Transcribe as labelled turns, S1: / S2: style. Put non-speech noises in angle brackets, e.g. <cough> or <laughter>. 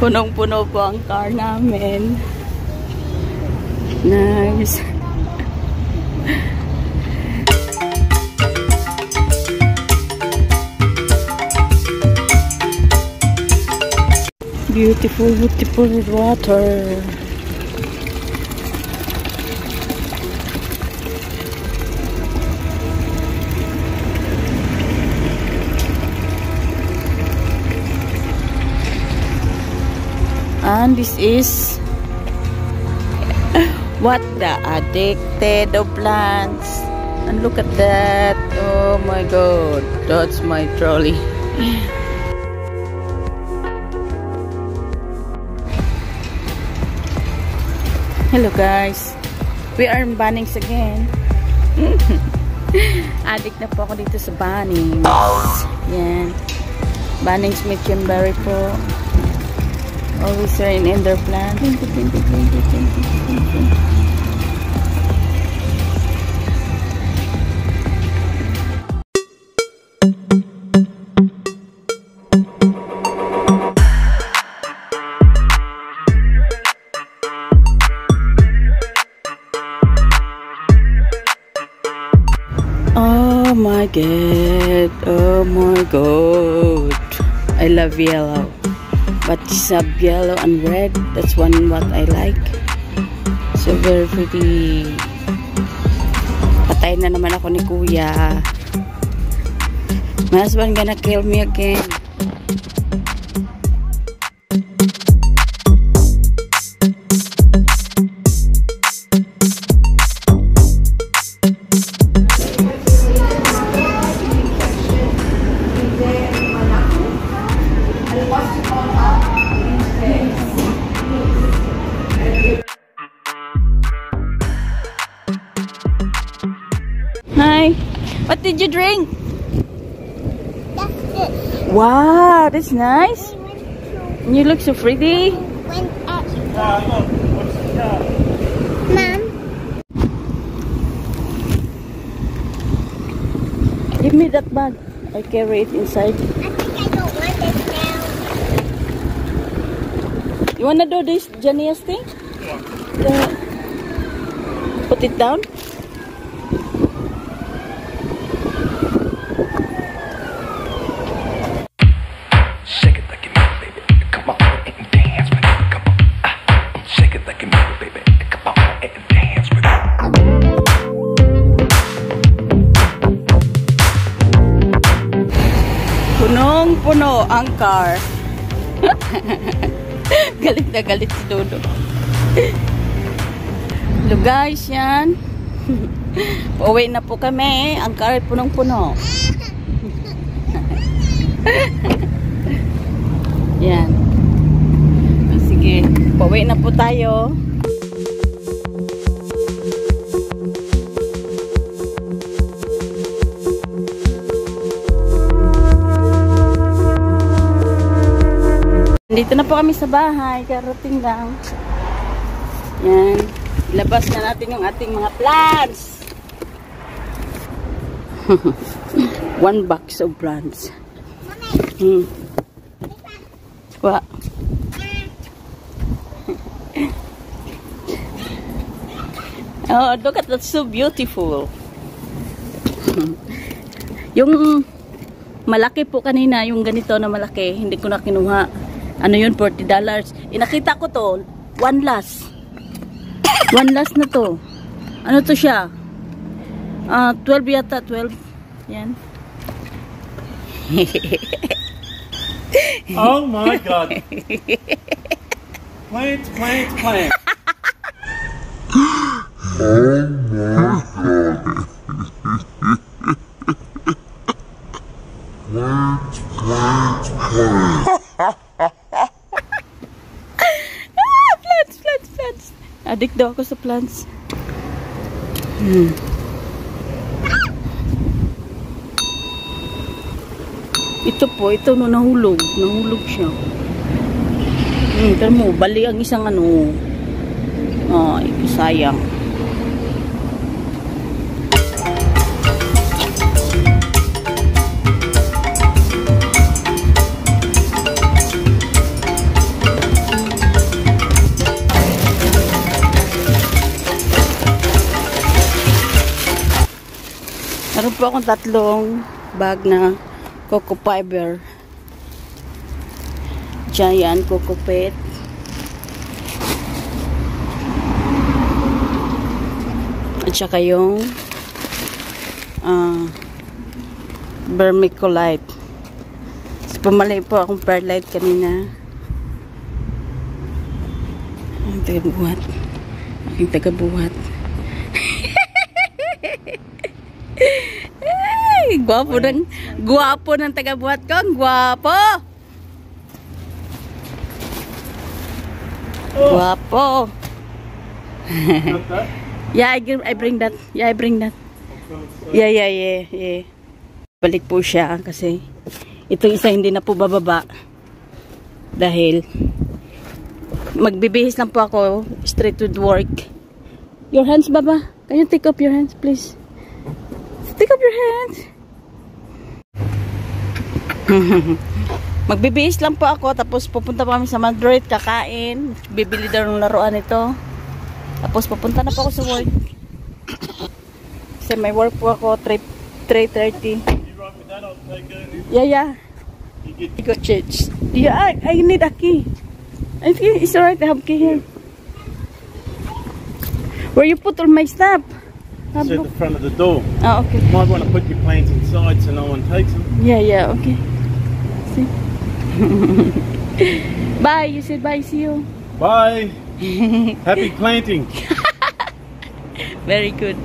S1: Punong-puno po ang car namin. Nice. Beautiful, beautiful water. And this is <laughs> what the addicted of plants. And look at that. Oh my god. That's my trolley. <laughs> Hello guys. We are in Bunnings again. <laughs> Addict na po ako dito sa Bunnings. Yan. Bunnings Mitchenberry po. Always rain in their plant. 20, 20, 20, 20, 20. Oh my god. Oh my god. I love yellow. But this is yellow and red. That's one what I like. So very pretty. Patay na naman ako ni kuya. My husband gonna kill me again. What did you drink?
S2: That's it.
S1: Wow, that's nice.
S2: We
S1: And you look so pretty.
S2: went at Mom.
S1: Give me that bag. I carry it inside.
S2: I think I don't want this now.
S1: You wanna do this Jania's thing? The- put it down. Punong-puno ang car. <laughs> galit na galit si Dodo. Hello guys, yan. <laughs> Pauwi na po kami. Ang car punong-puno. <laughs> yan. Sige, pauwi na po tayo. Dito na po kami sa bahay. Karating lang. Yan. Ilabas na natin yung ating mga plants. <laughs> One box of plants. Hmm. What? Oh, look at that. So beautiful. <laughs> yung malaki po kanina, yung ganito na malaki, hindi ko na kinuha. Ano yun, $40. Inakita ko to, one last. One last na to. Ano to siya? Ah, 12 yata, 12. Yan.
S3: Oh my god. Plant, plant, plant.
S1: Ah, plants, plants, plants. Addict daw ako sa plants. Hmm. Ito po, ito no, nahulog. Nahulog siya. Hmm, pero mo, bali ang isang ano. Ay, sayang. Po akong tatlong bag na coco fiber. Giant coco pet. At saka yung ah vermiculite. So, pumali po akong perlite kanina. Ang tagabuhat. Aking tagabuhat. Gwapo ng gwapo ng tagabuhat ko. Gwapo. Gwapo.
S3: Got <laughs> that?
S1: Yeah, I, I bring that. Yeah, I bring that. Yeah, yeah, yeah, yeah. Balik po siya kasi itong isa hindi na po bababa dahil magbibihis lang po ako straight to work. Your hands, Baba. Can you take up your hands, please? Take up your hands. <laughs> magbibihis lang po ako tapos pupunta pa kami sa Madrid kakain. Bibili daw ng laruan ito. Tapos pupunta na po ako sa work. Kasi may work po ako 3 3.30.
S3: You right with that? I'll take it.
S1: Yeah, yeah.
S3: You
S1: I got change. Yeah, I, I need a key. I think it's alright to have key here. Where you put all my stuff?
S3: To
S1: bro-
S3: the front of the door.
S1: Ah, okay.
S3: Might want to put your plants inside so no one takes them.
S1: Yeah, yeah, okay. See? <laughs> bye. You said bye. See you.
S3: Bye. Happy planting. <laughs>
S1: Very good.